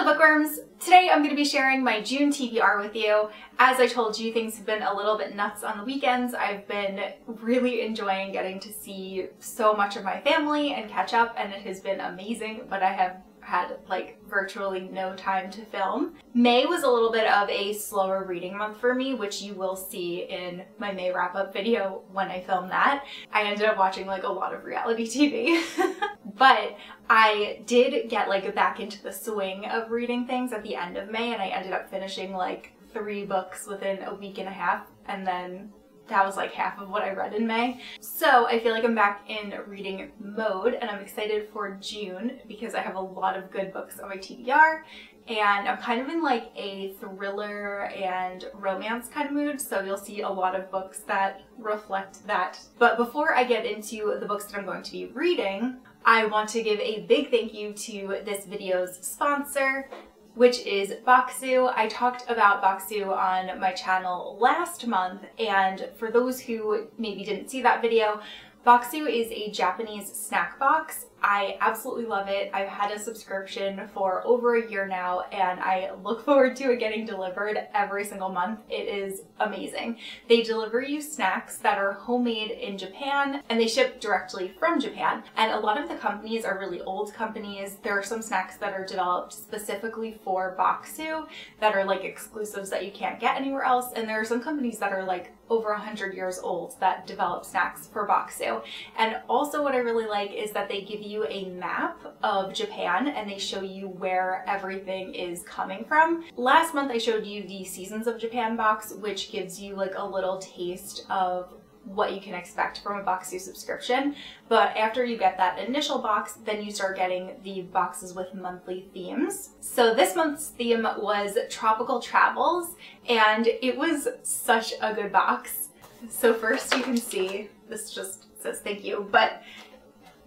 Hello bookworms! Today I'm going to be sharing my June TBR with you. As I told you, things have been a little bit nuts on the weekends. I've been really enjoying getting to see so much of my family and catch up and it has been amazing, but I have had like virtually no time to film. May was a little bit of a slower reading month for me, which you will see in my May wrap up video when I film that. I ended up watching like a lot of reality TV. but I did get like back into the swing of reading things at the end of May and I ended up finishing like three books within a week and a half and then that was like half of what I read in May. So I feel like I'm back in reading mode and I'm excited for June because I have a lot of good books on my TBR and I'm kind of in like a thriller and romance kind of mood so you'll see a lot of books that reflect that. But before I get into the books that I'm going to be reading, I want to give a big thank you to this video's sponsor, which is Bokksu. I talked about Bokksu on my channel last month, and for those who maybe didn't see that video, Bokksu is a Japanese snack box I absolutely love it. I've had a subscription for over a year now and I look forward to it getting delivered every single month. It is amazing. They deliver you snacks that are homemade in Japan and they ship directly from Japan. And a lot of the companies are really old companies. There are some snacks that are developed specifically for Bokksu that are like exclusives that you can't get anywhere else. And there are some companies that are like over 100 years old that develop snacks for Bokksu. And also what I really like is that they give you a map of Japan and they show you where everything is coming from. Last month I showed you the Seasons of Japan box, which gives you like a little taste of what you can expect from a Bokksu subscription. But after you get that initial box, then you start getting the boxes with monthly themes. So this month's theme was Tropical Travels, and it was such a good box. So first you can see, this just says thank you, but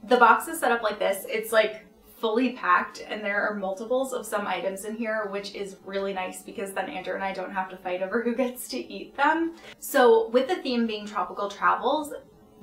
the box is set up like this. It's like fully packed and there are multiples of some items in here which is really nice because then Andrew and I don't have to fight over who gets to eat them. So with the theme being tropical travels,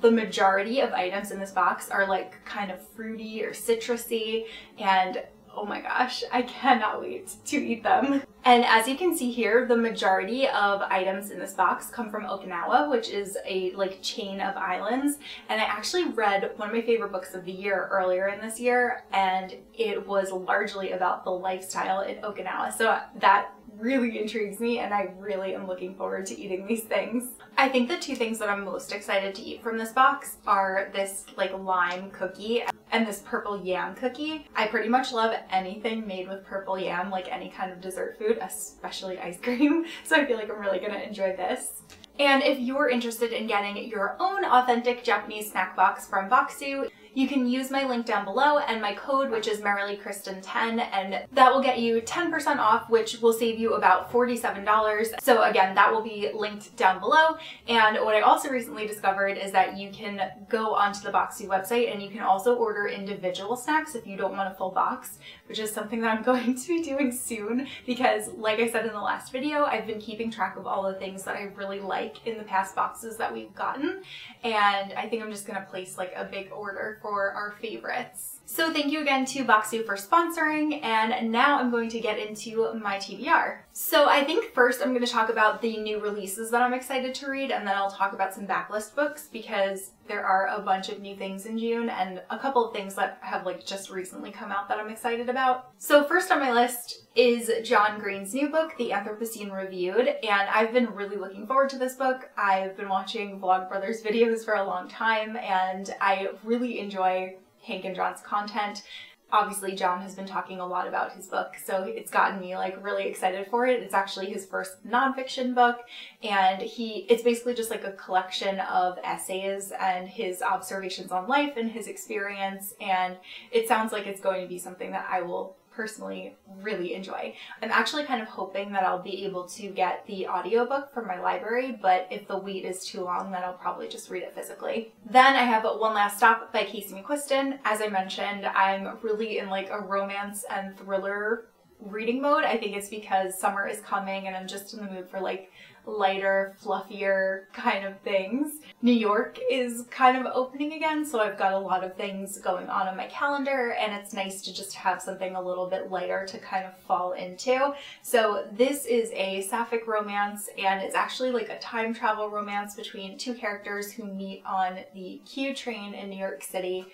the majority of items in this box are like kind of fruity or citrusy and oh my gosh, I cannot wait to eat them. And as you can see here, the majority of items in this box come from Okinawa, which is a like chain of islands. And I actually read one of my favorite books of the year earlier in this year, and it was largely about the lifestyle in Okinawa. So that really intrigues me and I really am looking forward to eating these things. I think the two things that I'm most excited to eat from this box are this like lime cookie and this purple yam cookie. I pretty much love anything made with purple yam, like any kind of dessert food, especially ice cream. So I feel like I'm really gonna enjoy this. And if you're interested in getting your own authentic Japanese snack box from Bokksu, you can use my link down below and my code, which is MerrilyKristin10, and that will get you 10% off, which will save you about $47. So again, that will be linked down below. And what I also recently discovered is that you can go onto the Bokksu website and you can also order individual snacks if you don't want a full box, which is something that I'm going to be doing soon because like I said in the last video, I've been keeping track of all the things that I really like in the past boxes that we've gotten. And I think I'm just gonna place like a big order for our favorites. So thank you again to Bokksu for sponsoring, and now I'm going to get into my TBR. So I think first I'm going to talk about the new releases that I'm excited to read, and then I'll talk about some backlist books because there are a bunch of new things in June and a couple of things that have like just recently come out that I'm excited about. So first on my list is John Green's new book, The Anthropocene Reviewed, and I've been really looking forward to this book. I've been watching Vlogbrothers videos for a long time, and I really enjoy Hank and John's content. Obviously, John has been talking a lot about his book, so it's gotten me like really excited for it. It's actually his first nonfiction book, and he it's basically just like a collection of essays and his observations on life and his experience. And it sounds like it's going to be something that I will personally really enjoy. I'm actually kind of hoping that I'll be able to get the audiobook from my library, but if the wait is too long, then I'll probably just read it physically. Then I have One Last Stop by Casey McQuiston. As I mentioned, I'm really in like a romance and thriller reading mode. I think it's because summer is coming and I'm just in the mood for like lighter, fluffier kind of things. New York is kind of opening again, so I've got a lot of things going on on my calendar, and it's nice to just have something a little bit lighter to kind of fall into. So this is a sapphic romance, and it's actually like a time travel romance between two characters who meet on the Q train in New York City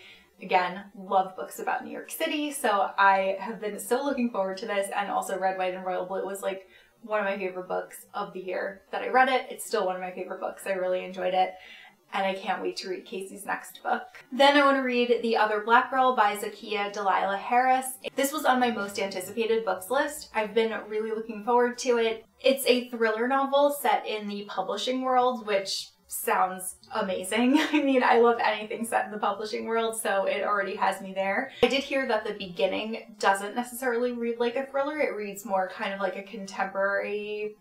again, love books about New York City, so I have been so looking forward to this and also Red, White, and Royal Blue was like one of my favorite books of the year that I read it. It's still one of my favorite books. I really enjoyed it. And I can't wait to read Casey's next book. Then I want to read The Other Black Girl by Zakiya Dalila Harris. This was on my most anticipated books list. I've been really looking forward to it. It's a thriller novel set in the publishing world, which sounds amazing. I mean, I love anything set in the publishing world, so it already has me there. I did hear that the beginning doesn't necessarily read like a thriller, it reads more kind of like a contemporary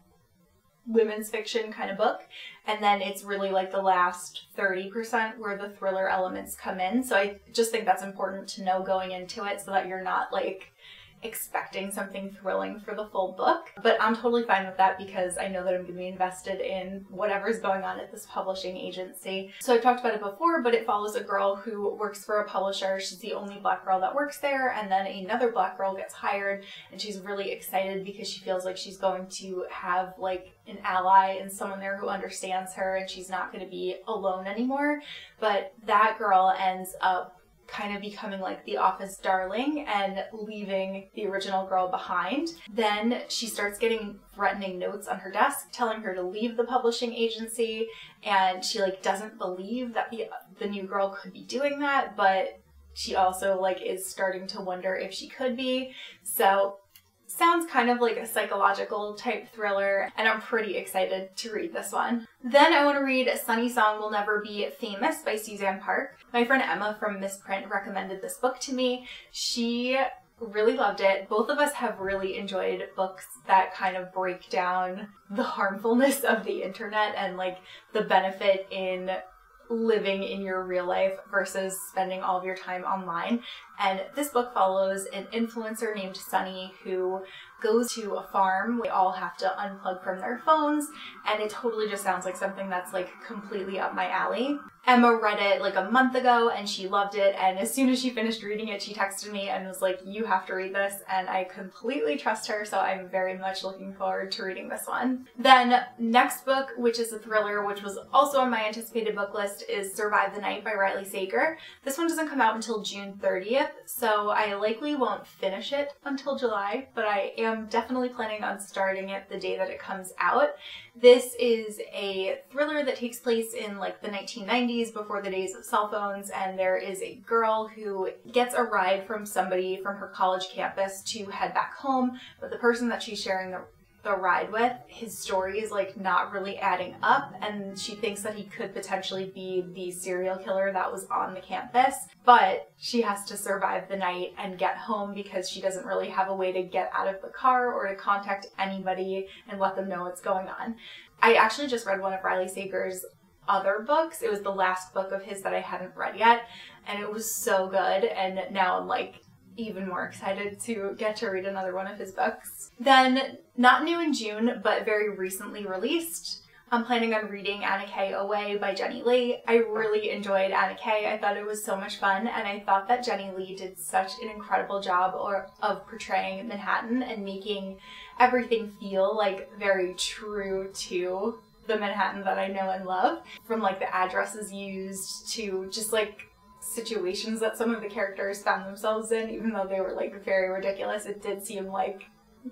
women's fiction kind of book. And then it's really like the last 30% where the thriller elements come in. So I just think that's important to know going into it so that you're not like expecting something thrilling for the full book, but I'm totally fine with that because I know that I'm going to be invested in whatever's going on at this publishing agency. So I've talked about it before, but it follows a girl who works for a publisher. She's the only black girl that works there, and then another black girl gets hired, and she's really excited because she feels like she's going to have like an ally and someone there who understands her and she's not going to be alone anymore. But that girl ends up kind of becoming like the office darling and leaving the original girl behind. Then she starts getting threatening notes on her desk telling her to leave the publishing agency and she like doesn't believe that the the new girl could be doing that, but she also like is starting to wonder if she could be. So Sounds kind of like a psychological type thriller, and I'm pretty excited to read this one. Then I want to read Sunny Song Will Never Be Famous by Suzanne Park. My friend Emma from Misprint recommended this book to me. She really loved it. Both of us have really enjoyed books that kind of break down the harmfulness of the internet and like the benefit in living in your real life versus spending all of your time online. And this book follows an influencer named Sunny who goes to a farm. They all have to unplug from their phones, and it totally just sounds like something that's like completely up my alley. Emma read it like a month ago and she loved it. And as soon as she finished reading it, she texted me and was like, You have to read this. And I completely trust her, so I'm very much looking forward to reading this one. Then, next book, which is a thriller, which was also on my anticipated book list, is Survive the Night by Riley Sager. This one doesn't come out until June 30th, so I likely won't finish it until July, but I am definitely planning on starting it the day that it comes out. This is a thriller that takes place in like the 1990s before the days of cell phones, and there is a girl who gets a ride from somebody from her college campus to head back home, but the person that she's sharing the the ride with, his story is like not really adding up, and she thinks that he could potentially be the serial killer that was on the campus. But she has to survive the night and get home because she doesn't really have a way to get out of the car or to contact anybody and let them know what's going on. I actually just read one of Riley Sager's other books. It was the last book of his that I hadn't read yet, and it was so good. And now I'm like even more excited to get to read another one of his books. Then, not new in June, but very recently released, I'm planning on reading Anna K Away by Jenny Lee. I really enjoyed Anna K. I thought it was so much fun, and I thought that Jenny Lee did such an incredible job or, of portraying Manhattan and making everything feel like very true to the Manhattan that I know and love. From like the addresses used to just like situations that some of the characters found themselves in, even though they were like very ridiculous, it did seem like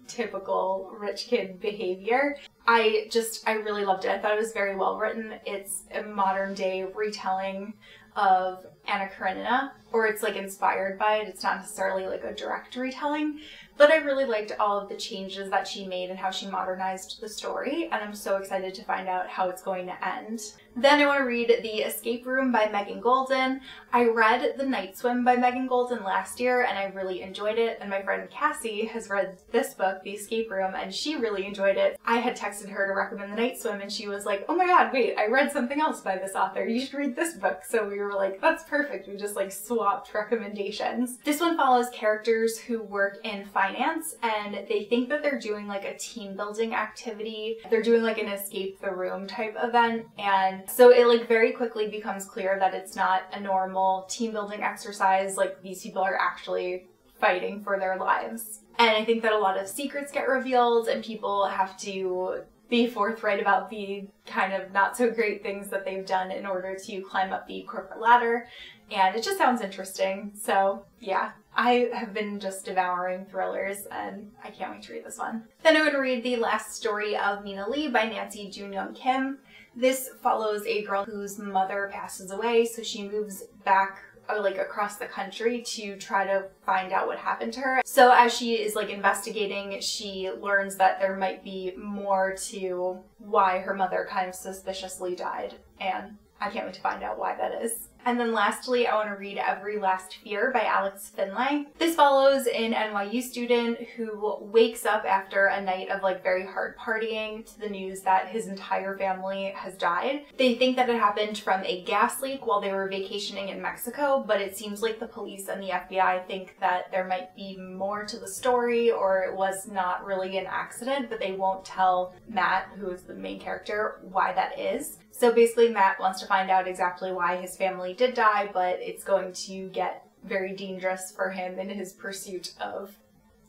typical rich kid behavior. I just, I really loved it. I thought it was very well written. It's a modern day retelling of Anna Karenina, or it's like inspired by it. It's not necessarily like a direct retelling, but I really liked all of the changes that she made and how she modernized the story, and I'm so excited to find out how it's going to end. Then I want to read The Escape Room by Megan Goldin. I read The Night Swim by Megan Goldin last year and I really enjoyed it, and my friend Cassie has read this book, The Escape Room, and she really enjoyed it. I had texted her to recommend The Night Swim and she was like, oh my god, wait, I read something else by this author. You should read this book. So we were like, that's perfect. We just like swapped recommendations. This one follows characters who work in finance and they think that they're doing like a team building activity. They're doing like an escape the room type event. And so it like very quickly becomes clear that it's not a normal team building exercise. Like these people are actually fighting for their lives. And I think that a lot of secrets get revealed and people have to be forthright about the kind of not so great things that they've done in order to climb up the corporate ladder. And it just sounds interesting. So, yeah, I have been just devouring thrillers and I can't wait to read this one. Then going to read the last story of Mina Lee by Nancy Jooyoun Kim. This follows a girl whose mother passes away, so she moves back Uh, like across the country to try to find out what happened to her. So as she is like investigating, she learns that there might be more to why her mother kind of suspiciously died and I can't wait to find out why that is. And then lastly, I want to read Every Last Fear by Alex Finlay. This follows an NYU student who wakes up after a night of like very hard partying to the news that his entire family has died. They think that it happened from a gas leak while they were vacationing in Mexico, but it seems like the police and the FBI think that there might be more to the story or it was not really an accident, but they won't tell Matt, who is the main character, why that is. So basically, Matt wants to find out exactly why his family did die, but it's going to get very dangerous for him in his pursuit of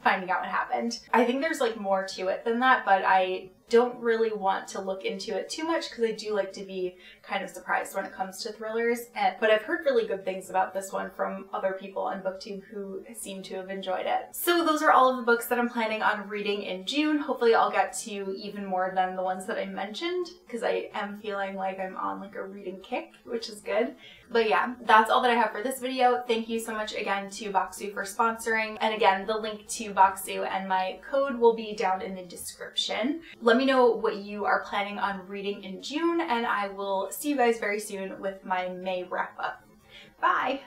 finding out what happened. I think there's like more to it than that, but I don't really want to look into it too much because I do like to be kind of surprised when it comes to thrillers. And, but I've heard really good things about this one from other people on BookTube who seem to have enjoyed it. So those are all of the books that I'm planning on reading in June. Hopefully I'll get to even more than the ones that I mentioned because I am feeling like I'm on like a reading kick, which is good. But yeah, that's all that I have for this video. Thank you so much again to Bokksu for sponsoring. And again, the link to Bokksu and my code will be down in the description. Let me know what you are planning on reading in June and I will see you guys very soon with my May wrap up. Bye!